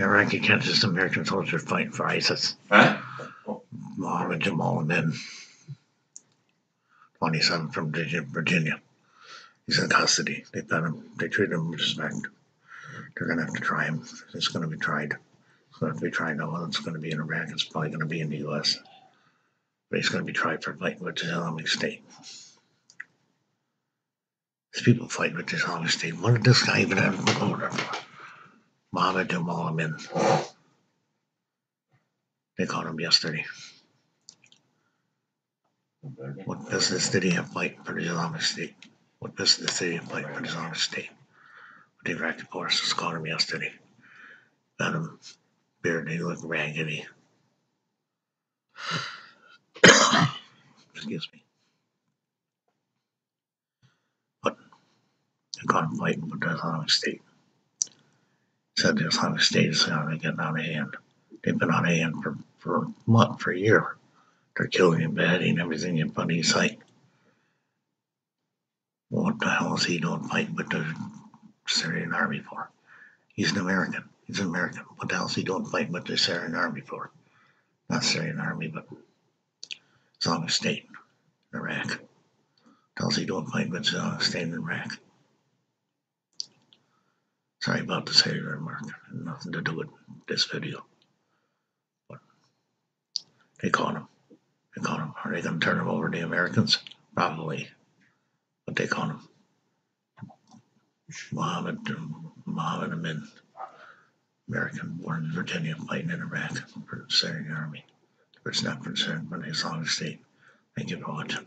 Iraqi Kansas American soldier fighting for ISIS. Huh? Mohammed Jamal Amin, 27 from Virginia. He's in custody. They've him. They treat him with respect. They're going to have to try him. It's going to be tried. It's going to have to be tried. No, whether it's going to be in Iraq. It's probably going to be in the U.S. But he's going to be tried for fighting with the Islamic State. These people fight with the Islamic State. What did this guy even have to go there for? Mohammed Jamal Amin. They caught him yesterday. What business did he have fighting for the Islamic State? What business did he have fighting for the Islamic State? The Iraqi forces caught him yesterday. Got him bearded, he looked raggedy. Excuse me. But they caught him fighting with the Islamic State. Said the Islamic State is kind of getting out of hand. They've been out of hand for, for a month, for a year. They're killing and beheading everything in front of his sight. What the hell is he doing fighting with the Syrian army for? He's an American. He's an American. What the hell is he doing fighting with the Syrian army for? Not Syrian army, but Islamic State in Iraq. What the hell is he doing fighting with Islamic State in Iraq? Sorry about the Syrian remark. Nothing to do with this video. But they caught him. They caught him. Are they going to turn him over to the Americans? Probably. But they caught him. Mohammed, Mohammed Amin, American born in Virginia, fighting in Iraq for the Syrian army. It's not concerned for the Islamic State. Thank you for watching.